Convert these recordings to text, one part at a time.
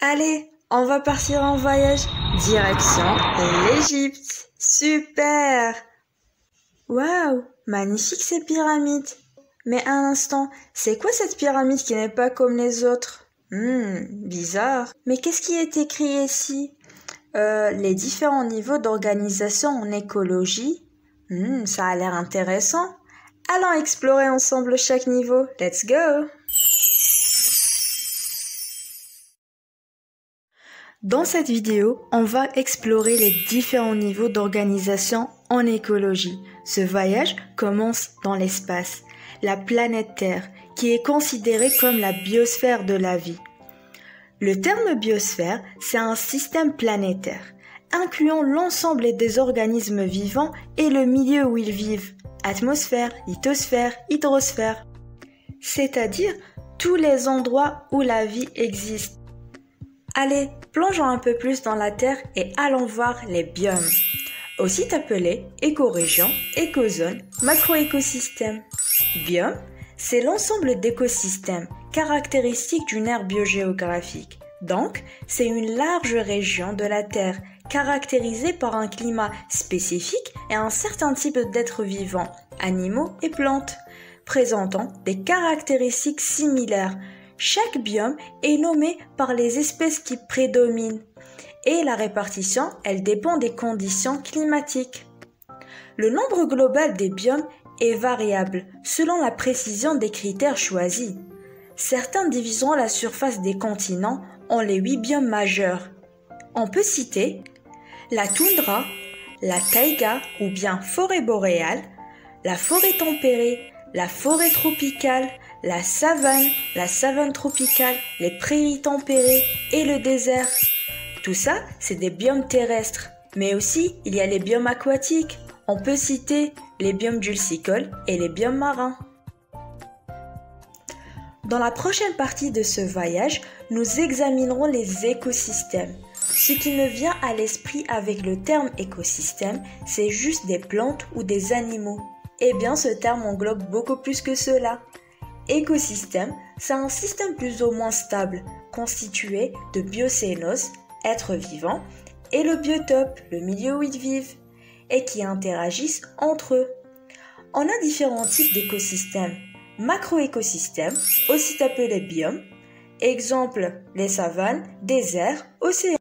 Allez, on va partir en voyage direction l'Égypte. Super Waouh, magnifique ces pyramides. Mais un instant, c'est quoi cette pyramide qui n'est pas comme les autres? Hmm, bizarre. Mais qu'est-ce qui est écrit ici? Euh, Les différents niveaux d'organisation en écologie. Hmm, ça a l'air intéressant. Allons explorer ensemble chaque niveau. Let's go Dans cette vidéo, on va explorer les différents niveaux d'organisation en écologie. Ce voyage commence dans l'espace, la planète Terre, qui est considérée comme la biosphère de la vie. Le terme biosphère, c'est un système planétaire, incluant l'ensemble des organismes vivants et le milieu où ils vivent, atmosphère, lithosphère, hydrosphère, c'est-à-dire tous les endroits où la vie existe. Allez, plongeons un peu plus dans la Terre et allons voir les biomes, aussi appelés écorégions, écozones, macroécosystèmes. Biome, c'est l'ensemble d'écosystèmes caractéristiques d'une aire biogéographique. Donc, c'est une large région de la Terre caractérisée par un climat spécifique et un certain type d'êtres vivants, animaux et plantes, présentant des caractéristiques similaires chaque biome est nommé par les espèces qui prédominent et la répartition, elle dépend des conditions climatiques. Le nombre global des biomes est variable selon la précision des critères choisis. Certains diviseront la surface des continents en les huit biomes majeurs. On peut citer la toundra, la taïga ou bien forêt boréale, la forêt tempérée, la forêt tropicale, la savane, la savane tropicale, les prairies tempérées et le désert. Tout ça, c'est des biomes terrestres. Mais aussi, il y a les biomes aquatiques. On peut citer les biomes dulcicoles et les biomes marins. Dans la prochaine partie de ce voyage, nous examinerons les écosystèmes. Ce qui me vient à l'esprit avec le terme écosystème, c'est juste des plantes ou des animaux. Eh bien, ce terme englobe beaucoup plus que cela. Écosystème, c'est un système plus ou moins stable, constitué de biocénoses, êtres vivants, et le biotope, le milieu où ils vivent, et qui interagissent entre eux. On a différents types d'écosystèmes. Macroécosystèmes, aussi appelés biomes, exemple les savanes, déserts, océans.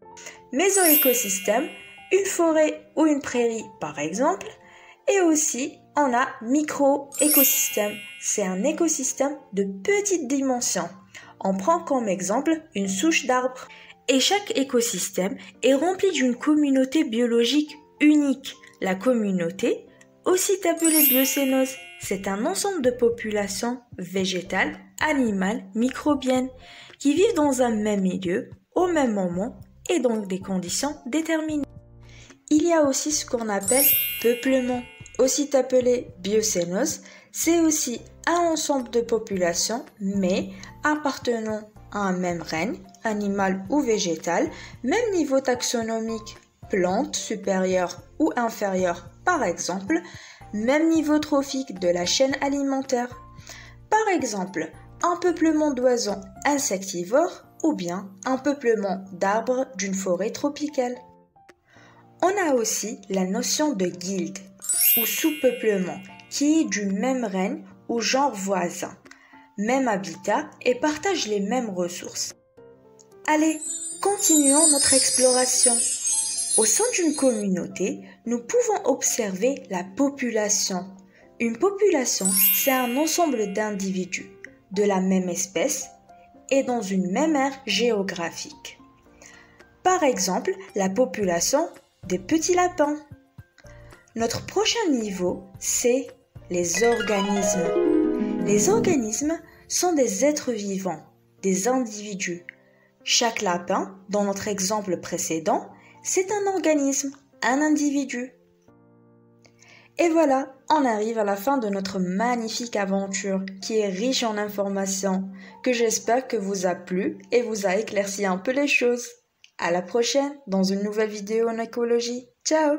Mésoécosystème, une forêt ou une prairie par exemple, et aussi on a micro-écosystème. C'est un écosystème de petite dimension. On prend comme exemple une souche d'arbre. Et chaque écosystème est rempli d'une communauté biologique unique. La communauté, aussi appelée biocénose, c'est un ensemble de populations végétales, animales, microbiennes, qui vivent dans un même milieu, au même moment et dans des conditions déterminées. Il y a aussi ce qu'on appelle peuplement aussi appelé biocénose, c'est aussi un ensemble de populations, mais appartenant à un même règne, animal ou végétal, même niveau taxonomique, plante supérieure ou inférieure par exemple, même niveau trophique de la chaîne alimentaire. Par exemple, un peuplement d'oiseaux insectivores ou bien un peuplement d'arbres d'une forêt tropicale. On a aussi la notion de guilde, ou sous-peuplement, qui est du même règne ou genre voisin, même habitat et partage les mêmes ressources. Allez, continuons notre exploration. Au sein d'une communauté, nous pouvons observer la population. Une population, c'est un ensemble d'individus de la même espèce et dans une même aire géographique. Par exemple, la population des petits lapins. Notre prochain niveau, c'est les organismes. Les organismes sont des êtres vivants, des individus. Chaque lapin, dans notre exemple précédent, c'est un organisme, un individu. Et voilà, on arrive à la fin de notre magnifique aventure qui est riche en informations, que j'espère que vous a plu et vous a éclairci un peu les choses. À la prochaine dans une nouvelle vidéo en écologie. Ciao.